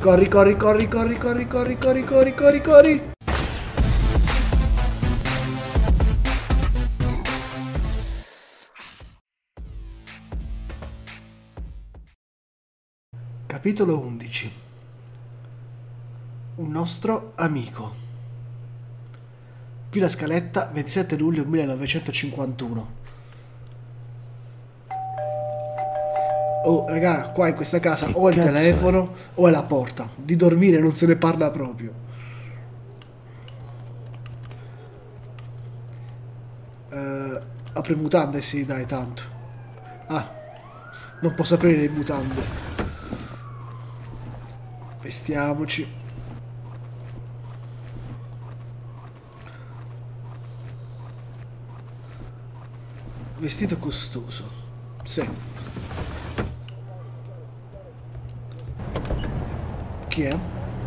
Corri, corri, corri, corri, corri, corri, corri, corri, corri, corri. Capitolo 11 Un nostro amico. Qui la scaletta 27 luglio 1951 Oh raga, qua in questa casa Che o è il telefono o è la porta Di dormire non se ne parla proprio Eh, Apre mutande, sì dai tanto Ah, non posso aprire le mutande Vestiamoci. Vestito costoso. Sì. Chi è?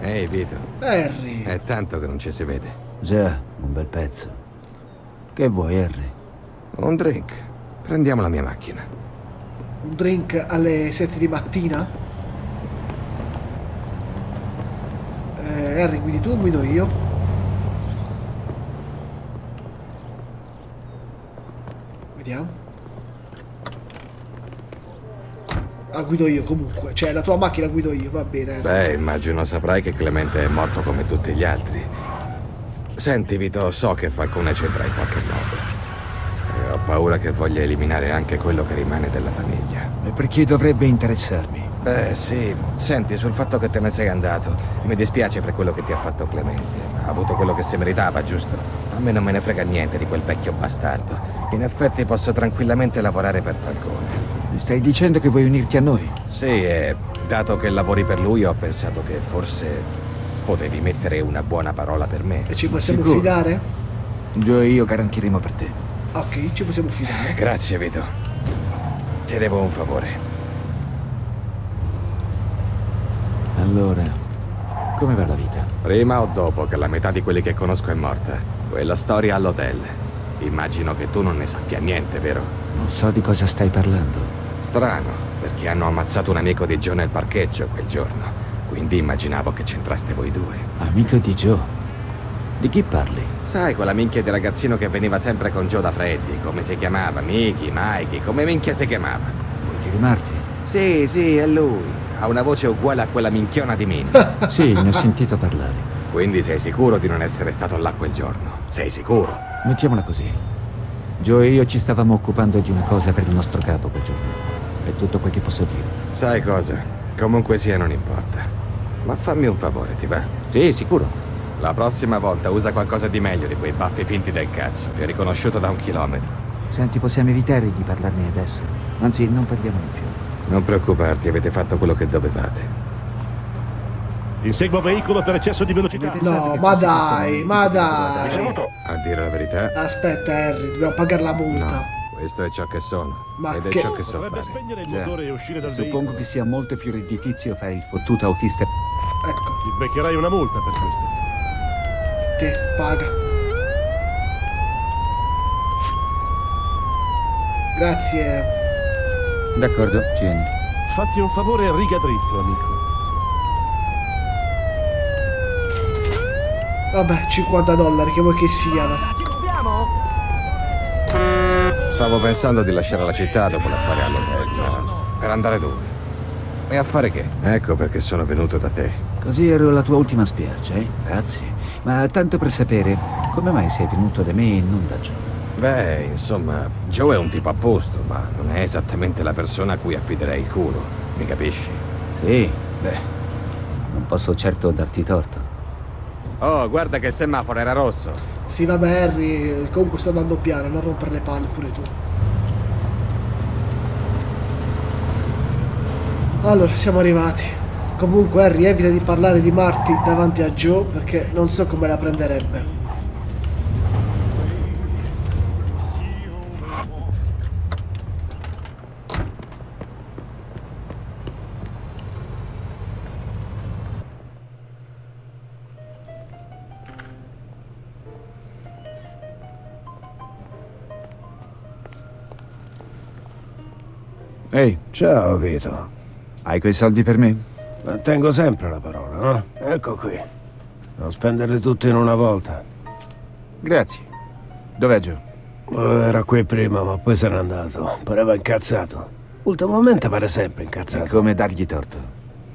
Ehi Vito, Harry. è tanto che non ci si vede. Già, un bel pezzo. Che vuoi, Harry? Un drink. Prendiamo la mia macchina. Un drink alle 7 di mattina? Eh, Harry, guidi tu o guido io? Vediamo. Ah, guido io comunque. Cioè, la tua macchina guido io, va bene. Beh, immagino saprai che Clemente è morto come tutti gli altri. Senti Vito, so che Falcone c'entra in qualche modo. E ho paura che voglia eliminare anche quello che rimane della famiglia. E perché dovrebbe interessarmi? Beh, sì, senti, sul fatto che te ne sei andato, mi dispiace per quello che ti ha fatto Clemente. Ha avuto quello che si meritava, giusto? A me non me ne frega niente di quel vecchio bastardo. In effetti posso tranquillamente lavorare per Falcone. Stai dicendo che vuoi unirti a noi? Sì, e dato che lavori per lui, ho pensato che forse potevi mettere una buona parola per me. E ci possiamo Sicuro? fidare? Gio e io garantiremo per te. Ok, ci possiamo fidare. Grazie, Vito. Ti devo un favore. Allora, come va la vita? Prima o dopo che la metà di quelli che conosco è morta. Quella storia all'hotel. Immagino che tu non ne sappia niente, vero? Non so di cosa stai parlando. Strano, perché hanno ammazzato un amico di Joe nel parcheggio quel giorno. Quindi immaginavo che c'entraste voi due. Amico di Joe. Di chi parli? Sai, quella minchia di ragazzino che veniva sempre con Joe da Freddy, come si chiamava? Mickey, Mikey, come minchia si chiamava? Vuoi dire Marty? Sì, sì, è lui. Ha una voce uguale a quella minchiona di Min. Sì, ne ho sentito parlare. Quindi sei sicuro di non essere stato là quel giorno? Sei sicuro? Mettiamola così. Joe e io ci stavamo occupando di una cosa per il nostro capo quel giorno. È tutto quel che posso dire. Sai cosa? Comunque sia, non importa. Ma fammi un favore, ti va? Sì, sicuro. La prossima volta usa qualcosa di meglio di quei baffi finti del cazzo. Ti ho riconosciuto da un chilometro. Senti, possiamo evitare di parlarne adesso. Anzi, non parliamone più. Non preoccuparti, avete fatto quello che dovevate. Insegua veicolo per eccesso di velocità. No, ma dai, ma dai. A dire la verità, Aspetta, Harry, dobbiamo pagare la multa. no. Questo è ciò che sono. Ma ed è che- ciò che so Dovrebbe fare. spegnere il motore e uscire dal Suppongo veicolo. che sia molto più redditizio fare il fottuto autista. Ecco, Ti beccherai una multa per questo. te, paga. Grazie. D'accordo, tieni. Fatti un favore e riga dritto, amico. Vabbè, 50 dollari, che vuoi che siano. Stavo pensando di lasciare la città dopo l'affare all'hotel, ma per andare dove? E a fare che? Ecco perché sono venuto da te. Così ero la tua ultima spiaggia, eh? Grazie. Ma tanto per sapere, come mai sei venuto da me e non da Joe? Beh, insomma, Joe è un tipo a posto, ma non è esattamente la persona a cui affiderei il culo. Mi capisci? Sì, beh, non posso certo darti torto. Oh, guarda che il semaforo era rosso. Sì, vabbè, Harry, comunque sto andando piano, non rompere le palle pure tu. Allora, siamo arrivati. Comunque, Harry, evita di parlare di Marty davanti a Joe perché non so come la prenderebbe. Ehi, Ciao Vito. hai quei soldi per me? Mantengo sempre la parola. no? Ecco qui. Non spenderli tutti in una volta. Grazie. Dov'è Joe? Eh, Era qui prima, ma poi se n'è andato. Pareva incazzato. Ultimamente pare sempre incazzato. come dargli torto.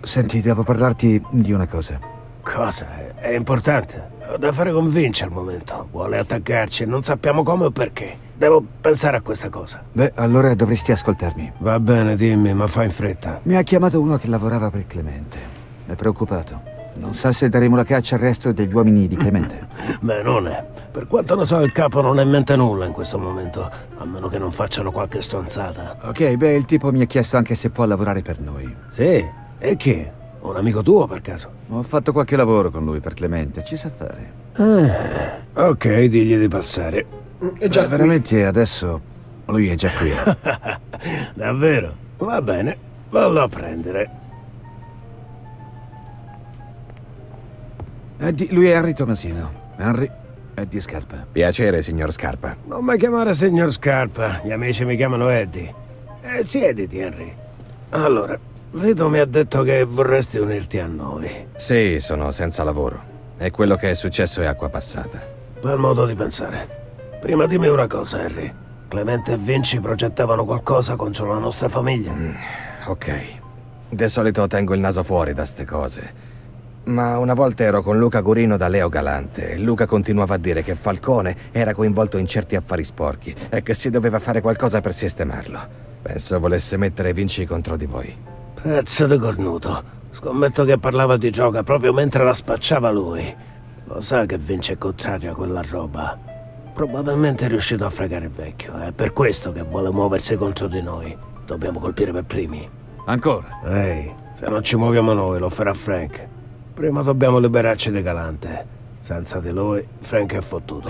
Senti, devo parlarti di una cosa. Cosa? È importante. Ho da fare con Vince al momento. Vuole attaccarci non sappiamo come o perché. Devo pensare a questa cosa. Beh, allora dovresti ascoltarmi. Va bene, dimmi, ma fa in fretta. Mi ha chiamato uno che lavorava per Clemente. È preoccupato. Non sa se daremo la caccia al resto degli uomini di Clemente. Beh, non è. Per quanto ne so, il capo non ha in mente nulla in questo momento. A meno che non facciano qualche stronzata. Ok, beh, il tipo mi ha chiesto anche se può lavorare per noi. Sì? E chi? Un amico tuo, per caso? Ho fatto qualche lavoro con lui per Clemente, ci sa fare. Ah, ok, digli di passare. È già Beh, veramente adesso lui è già qui. Davvero? Va bene, vallo a prendere. Eddie, lui è Henry Tomasino. Henry di Scarpa. Piacere, signor Scarpa. Non mi chiamare signor Scarpa, gli amici mi chiamano Eddie. Eh, siediti, Henry. Allora, Vito mi ha detto che vorresti unirti a noi. Sì, sono senza lavoro. E quello che è successo è acqua passata. Bel modo di pensare. Prima dimmi una cosa, Harry. Clemente e Vinci progettavano qualcosa contro la nostra famiglia. Ok. Di solito tengo il naso fuori da ste cose. Ma una volta ero con Luca Gurino da Leo Galante e Luca continuava a dire che Falcone era coinvolto in certi affari sporchi e che si doveva fare qualcosa per sistemarlo. Penso volesse mettere Vinci contro di voi. Pezzo di cornuto. Scommetto che parlava di gioca proprio mentre la spacciava lui. Lo sa che Vince contrario a quella roba. Probabilmente è riuscito a fregare il vecchio. È per questo che vuole muoversi contro di noi. Dobbiamo colpire per primi. Ancora? Ehi, se non ci muoviamo noi, lo farà Frank. Prima dobbiamo liberarci di Galante. Senza di lui, Frank è fottuto.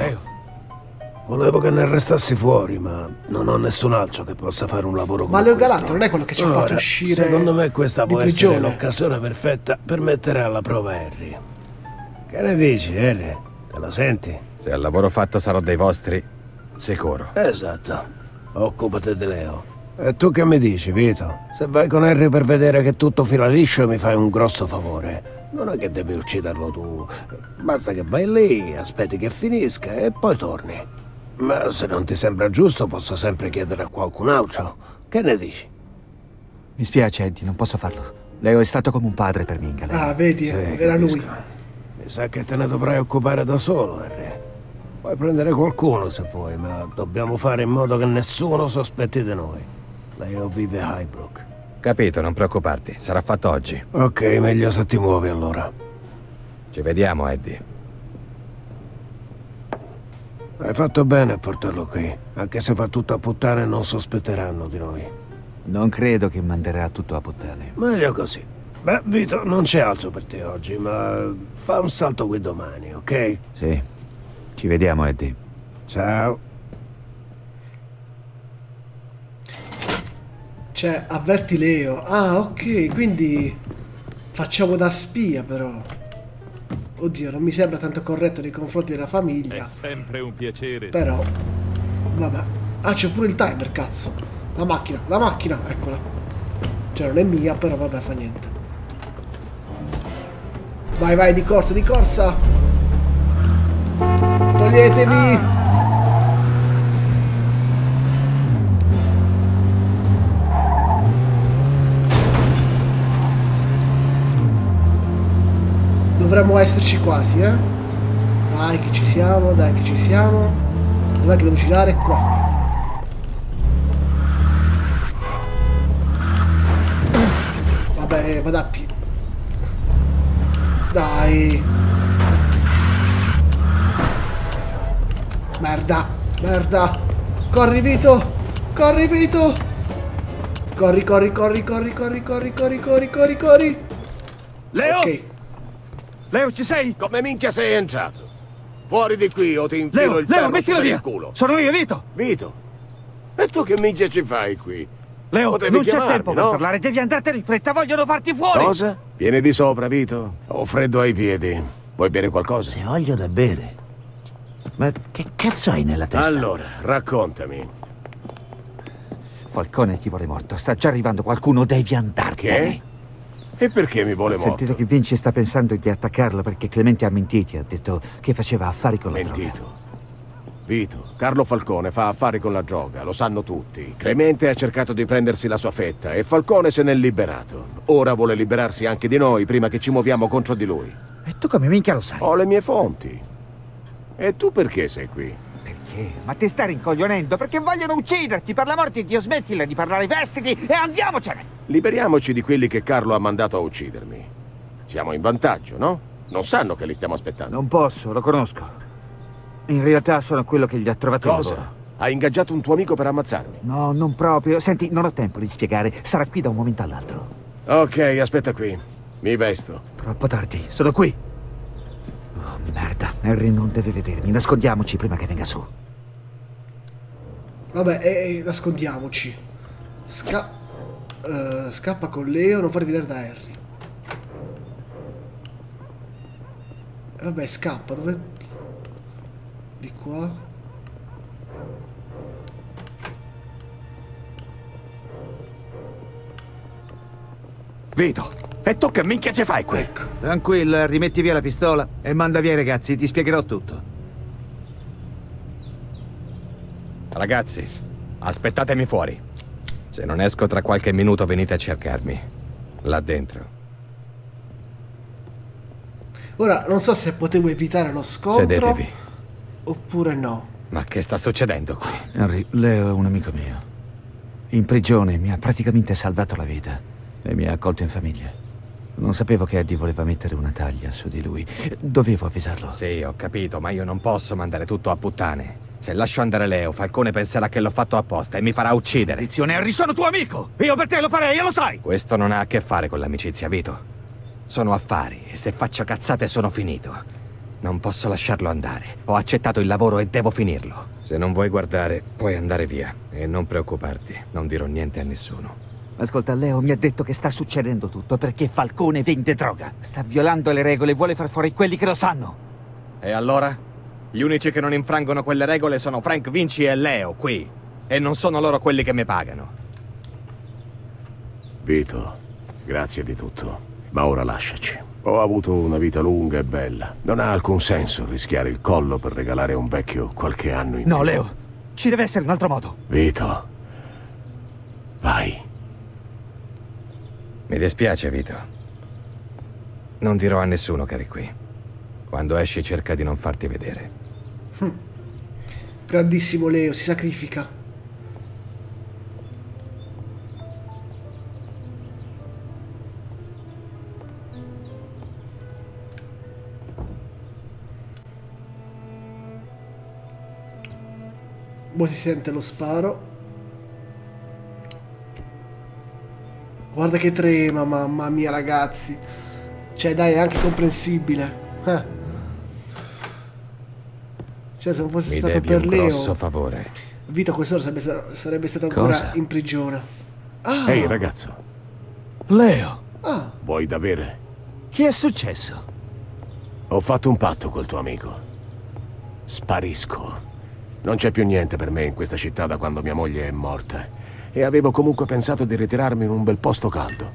Volevo che ne restassi fuori, ma non ho nessun altro che possa fare un lavoro come Ma Leo questo. Galante non è quello che ci ha fatto uscire Secondo me questa può essere prigione. l'occasione perfetta per mettere alla prova Harry. Che ne dici, Harry? Te la senti? Se al lavoro fatto sarò dei vostri, sicuro. Esatto. Occupati di Leo. E tu che mi dici, Vito? Se vai con Harry per vedere che tutto fila liscio mi fai un grosso favore. Non è che devi ucciderlo tu. Basta che vai lì, aspetti che finisca e poi torni. Ma se non ti sembra giusto posso sempre chiedere a qualcun altro. Che ne dici? Mi spiace, Eddie, non posso farlo. Leo è stato come un padre per me in galera. Ah, vedi, Sì, era capisco. lui. Mi sa che te ne dovrai occupare da solo, Harry. Puoi prendere qualcuno se vuoi, ma dobbiamo fare in modo che nessuno sospetti di noi. Leo vive a Highbrook. Capito, non preoccuparti, sarà fatto oggi. Ok, meglio se ti muovi allora. Ci vediamo, Eddie. Hai fatto bene a portarlo qui. Anche se fa tutto a puttane non sospetteranno di noi. Non credo che manderà tutto a puttane. Meglio così. Beh, Vito, non c'è altro per te oggi, ma fa un salto qui domani, ok? Sì. Ci vediamo, Eddie. Ciao. Cioè, avverti Leo. Ah, ok, quindi facciamo da spia però. Oddio, non mi sembra tanto corretto nei confronti della È famiglia. sempre un piacere. Però, vabbè. Ah, c'è pure il timer, cazzo. La macchina, la macchina, eccola. Cioè, non è mia, però vabbè, fa niente. Vai, vai, di corsa, di corsa. Toglietevi. Dovremmo esserci quasi, eh. Dai che ci siamo, dai che ci siamo. Dov'è che devo girare? Qua. Vabbè, vado a piedi. Dai. Merda, merda. Corri Vito. Corri Vito. Corri, corri, corri, corri, corri, corri, corri, corri, corri, corri. Leo? Ok. Leo, ci sei? Come minchia sei entrato? Fuori di qui o ti infilo Leo, il Leo, per via! il culo. Sono io, Vito! Vito, e tu che minchia ci fai qui? Leo, Potevi non c'è tempo per no? parlare, devi andartene in fretta, vogliono farti fuori! Cosa? Vieni di sopra, Vito. Ho freddo ai piedi. Vuoi bere qualcosa? Se voglio da bere. Ma che cazzo hai nella testa? Allora, raccontami. Falcone ti vuole morto. Sta già arrivando qualcuno, devi andartene. Che? E perché mi vuole Ho morto? sentito che Vinci sta pensando di attaccarlo perché Clemente ha mentito ha detto che faceva affari con la droga. Mentito. Vito, Carlo Falcone fa affari con la droga, lo sanno tutti. Clemente ha cercato di prendersi la sua fetta e Falcone se n'è liberato. Ora vuole liberarsi anche di noi prima che ci muoviamo contro di lui. E tu come minchia lo sai? Ho le mie fonti. E tu perché sei qui? Perché? Ma ti stai rincoglionendo perché vogliono ucciderti per la morte di Dio smettila di parlare vestiti e andiamocene! Liberiamoci di quelli che Carlo ha mandato a uccidermi. Siamo in vantaggio, no? Non sanno che li stiamo aspettando. Non posso, lo conosco. In realtà sono quello che gli ha trovato Cosa? lavoro. Hai ingaggiato un tuo amico per ammazzarmi? No, non proprio. Senti, non ho tempo di spiegare. Sarà qui da un momento all'altro. Ok, aspetta qui. Mi vesto. Troppo tardi, sono qui. Oh, merda. Harry non deve vedermi. Nascondiamoci prima che venga su. Vabbè, eh, nascondiamoci. Sca- eh, scappa con Leo, non farti vedere da Harry. Eh, Vabbè, scappa, dove... Di qua. Vito, e tu che minchia ci fai qui? Ecco. Tranquilla, rimetti via la pistola e manda via i ragazzi, ti spiegherò tutto. Ragazzi, aspettatemi fuori. Se non esco tra qualche minuto venite a cercarmi. Là dentro. Ora, non so se potevo evitare lo scontro. Sedetevi. Oppure no. Ma che sta succedendo qui? Henry, Leo è un amico mio. In prigione mi ha praticamente salvato la vita e mi ha accolto in famiglia. Non sapevo che Eddie voleva mettere una taglia su di lui. Dovevo avvisarlo. Sì, ho capito, ma io non posso mandare tutto a puttane. Se lascio andare Leo, Falcone penserà che l'ho fatto apposta e mi farà uccidere. Maledizione, Harry, sono tuo amico! Io per te lo farei, e lo sai! Questo non ha a che fare con l'amicizia, Vito. Sono affari e se faccio cazzate sono finito. Non posso lasciarlo andare. Ho accettato il lavoro e devo finirlo. Se non vuoi guardare, puoi andare via. E non preoccuparti, non dirò niente a nessuno. Ascolta, Leo mi ha detto che sta succedendo tutto perché Falcone vende droga. Sta violando le regole e vuole far fuori quelli che lo sanno. E allora? Gli unici che non infrangono quelle regole sono Frank Vinci e Leo, qui. E non sono loro quelli che mi pagano. Vito, grazie di tutto. Ma ora lasciaci. Ho avuto una vita lunga e bella. Non ha alcun senso rischiare il collo per regalare a un vecchio qualche anno in No, più. Leo, ci deve essere un altro modo. Vito, vai. Mi dispiace, Vito. Non dirò a nessuno che eri qui. Quando esci cerca di non farti vedere. Grandissimo Leo, si sacrifica. Poi si sente lo sparo. Guarda che trema, mamma mia ragazzi. Cioè dai, è anche comprensibile. Eh. Cioè se non fosse Mi stato per un Leo... grosso favore. Vito a quest'ora sarebbe, sta- sarebbe stato ancora Cosa? in prigione. Ah, Ehi ragazzo, Leo, ah, vuoi da bere? che è successo? Ho fatto un patto col tuo amico. Sparisco. Non c'è più niente per me in questa città da quando mia moglie è morta. E avevo comunque pensato di ritirarmi in un bel posto caldo.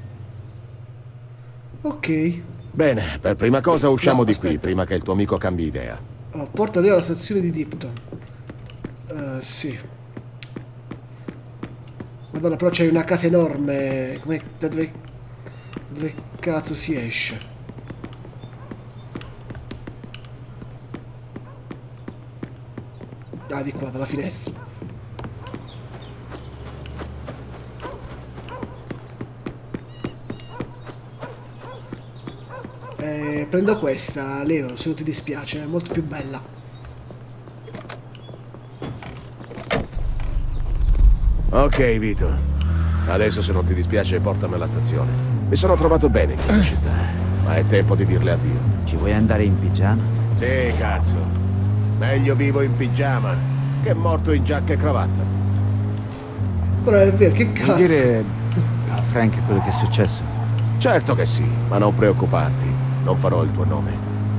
ok. Bene, per prima cosa usciamo No, di qui, prima che il tuo amico cambi idea. Oh, porta Leo alla stazione di Dipton. Eh, sì. Madonna, però c'è una casa enorme. Come, da dove... da dove cazzo si esce? Ah, di qua, dalla finestra. Eh, prendo questa, Leo, se non ti dispiace, è molto più bella. Ok, Vito. Adesso se non ti dispiace portami alla stazione. Mi sono trovato bene in questa città, ma è tempo di dirle addio. Ci vuoi andare in pigiama? Sì, cazzo. Meglio vivo in pigiama che morto in giacca e cravatta. Però è vero, che Vuoi cazzo? dire a Frank quello che è successo? Certo che sì, ma non preoccuparti. Non farò il tuo nome.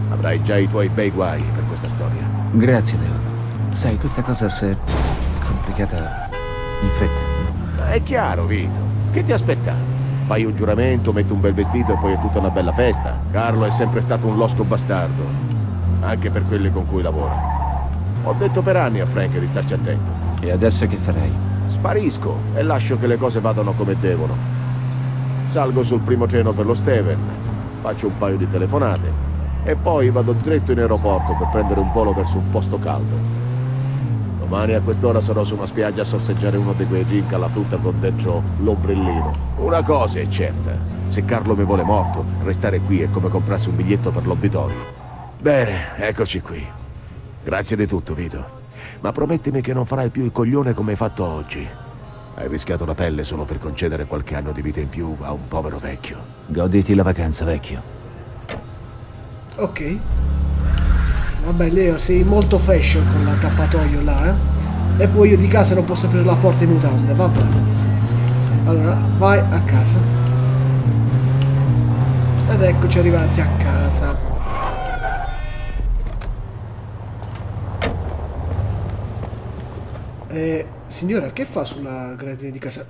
Avrai già i tuoi bei guai per questa storia. Grazie, Leo. Sai, questa cosa si è complicata in fretta. Ma è chiaro, Vito. Che ti aspettavi? Fai un giuramento, metti un bel vestito e poi è tutta una bella festa. Carlo è sempre stato un losco bastardo, anche per quelli con cui lavora. Ho detto per anni a Frank di starci attento. E adesso che farei? Sparisco e lascio che le cose vadano come devono. Salgo sul primo treno per lo Steven, faccio un paio di telefonate e poi vado dritto in aeroporto per prendere un volo verso un posto caldo. Domani a quest'ora sarò su una spiaggia a sorseggiare uno di quei gin alla frutta con dentro l'ombrellino. Una cosa è certa, se Carlo mi vuole morto, restare qui è come comprarsi un biglietto per l'obitorio. Bene, eccoci qui. Grazie di tutto, Vito. Ma promettimi che non farai più il coglione come hai fatto oggi. Hai rischiato la pelle solo per concedere qualche anno di vita in più a un povero vecchio. Goditi la vacanza, vecchio. Ok. Vabbè, Leo, sei molto fashion con l'accappatoio là, eh? E poi io di casa non posso aprire la porta in mutande, vabbè. Allora, vai a casa. Ed eccoci arrivati a casa. Eh, signora, che fa sulla gradina di casa?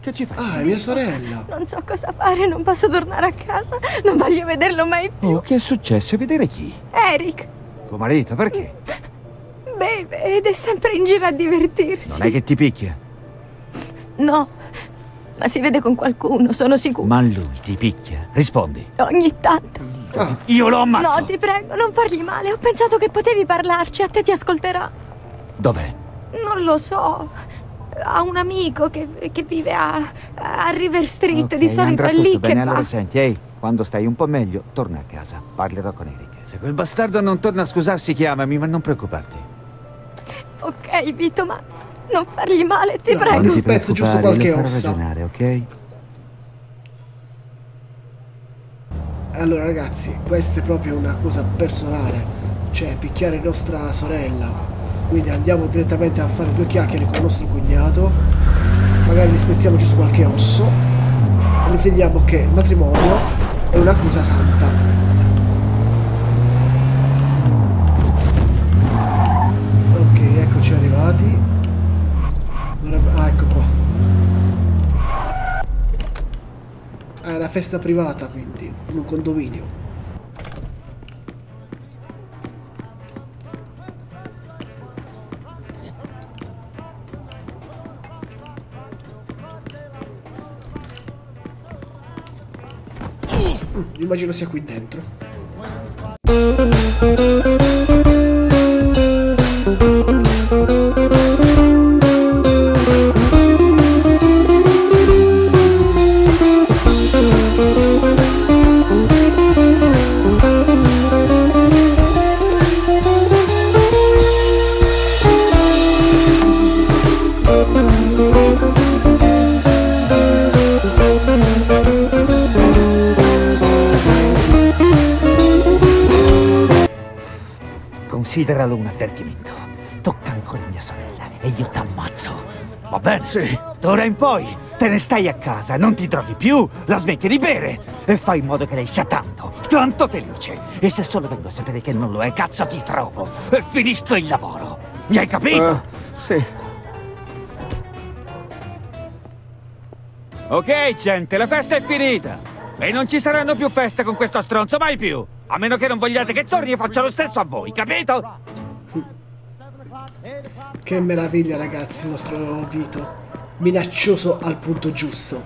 Che ci fai? Ah, è mia sorella. Non so cosa fare, non posso tornare a casa. Non voglio vederlo mai più. Oh, che è successo? Vedere chi? Eric Tuo marito, perché? beve ed è sempre in giro a divertirsi. Non è che ti picchia? No, ma si vede con qualcuno, sono sicuro. Ma lui ti picchia? Rispondi. Ogni tanto. Ah, Io lo ammazzo! No, ti prego, non parli male. Ho pensato che potevi parlarci, a te ti ascolterà. Dov'è? Non lo so. Ha un amico che, che vive a, a River Street, Ok, di solito è lì tutto che bene. va. Allora senti, ehi, quando stai un po' meglio, torna a casa. Parlerò con Eric. Se quel bastardo non torna a scusarsi, chiamami, ma non preoccuparti. Ok, Vito, ma non fargli male, ti No, prego. non ti spezzo giusto qualche ossa. ragionare, ok? Allora ragazzi, questa è proprio una cosa personale, cioè picchiare nostra sorella. Quindi andiamo direttamente a fare due chiacchiere con il nostro cognato, magari gli spezziamo giusto qualche osso e gli insegniamo che il matrimonio è una cosa santa. Ok, eccoci arrivati. Dovrebbe- Ah, ecco qua. Ah, è una festa privata quindi, in un condominio. Immagino sia qui dentro. Consideralo un avvertimento. Tocca ancora mia sorella e io t'ammazzo. Va bene? Sì. D'ora in poi te ne stai a casa, non ti droghi più, la smetti di bere e fai in modo che lei sia tanto, tanto felice. E se solo vengo a sapere che non lo è, cazzo ti trovo e finisco il lavoro. Mi hai capito? Sì. Ok, gente, la festa è finita. E non ci saranno più feste con questo stronzo, mai più. A meno che non vogliate che torni e faccia lo stesso a voi, capito? Che meraviglia ragazzi il nostro Vito. Minaccioso al punto giusto.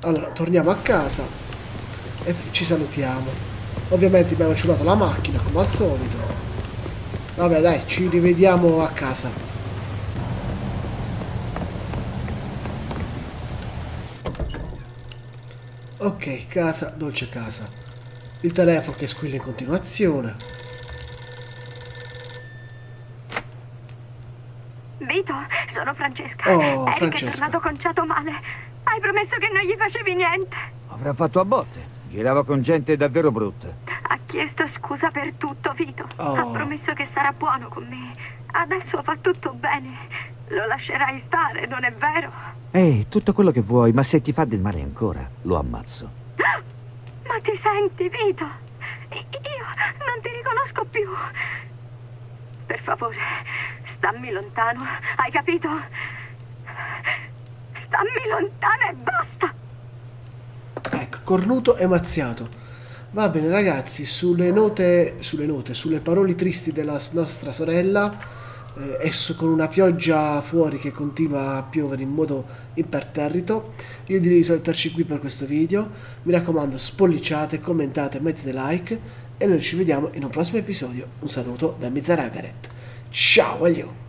Allora, torniamo a casa e ci salutiamo. Ovviamente abbiamo ciulato la macchina come al solito. Vabbè dai, ci rivediamo a casa. Ok, casa, dolce casa. Il telefono che squilla in continuazione. Vito, sono Francesca. Oh, Eric Francesca. è tornato conciato male. Hai promesso che non gli facevi niente. Avrà fatto a botte. Girava con gente davvero brutta. Ha chiesto scusa per tutto, Vito. Oh. Ha promesso che sarà buono con me. Adesso fa tutto bene. Lo lascerai stare, non è vero? Ehi, tutto quello che vuoi, ma se ti fa del male ancora, lo ammazzo. Ma ti senti, Vito? Io non ti riconosco più. Per favore, stammi lontano, hai capito? Stammi lontano e basta! Ecco, cornuto e mazziato. Va bene ragazzi, sulle note, sulle note, sulle parole tristi della nostra sorella, eh, e con una pioggia fuori che continua a piovere in modo imperterrito, io direi di salutarci qui per questo video. Mi raccomando, spolliciate, commentate, mettete like e noi ci vediamo in un prossimo episodio. Un saluto da Mizzaragaret. Ciao, aglio!